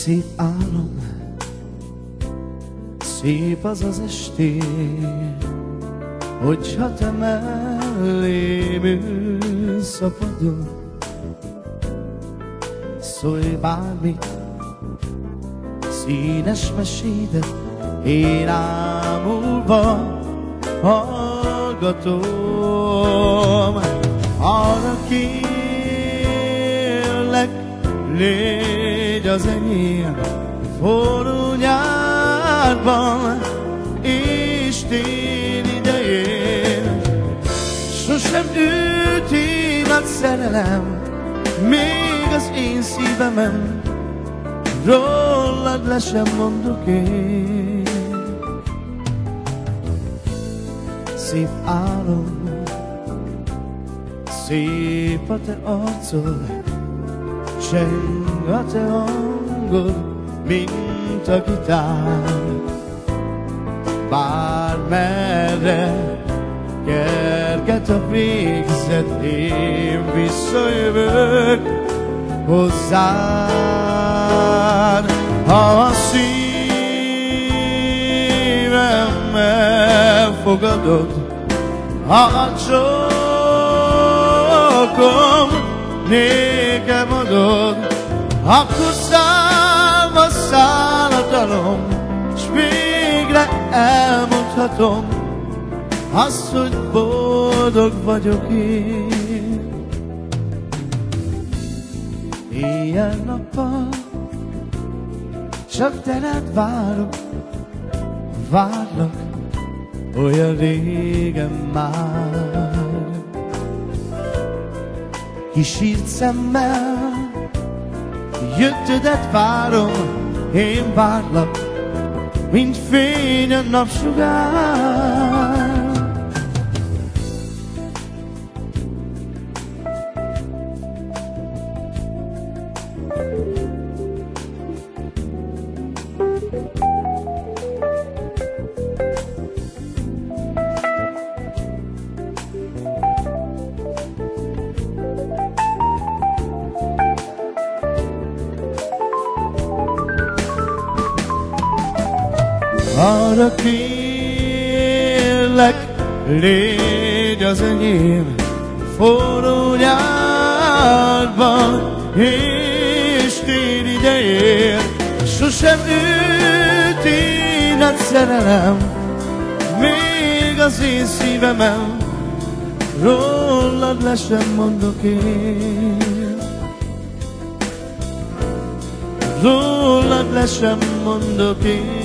Szép álom, szép az az estél, Hogyha te mellém ülsz a padon, Szólj bármit, színes mesédet, Én ámulva hallgatom. Arra kérlek, légy az enyém, forró nyárban, és tél idején. Sosem én a szerelem, még az én szívemen, rólad le sem mondok én. Szép álom, szép a te arcod, Cseng a te hangod, mint a gitár. Bár merre kerget a végzet, én visszajövök hozzád. Ha a szívem elfogadod, ha a csókom nékem adod, akkor szállva száll a dalom, s végre elmondhatom, azt, hogy boldog vagyok én. Éjjel-nappal csak te rád várok, várlak, olyan régen már. Kisírt szemmel. Jöttedet várom Én várlak Mint fény a napsugár Arra kérlek, légy az enyém, forró nyárban és tél idején. Sosem a szerelem, még az én szívemem, rólad le sem mondok én. Rólad le sem mondok én.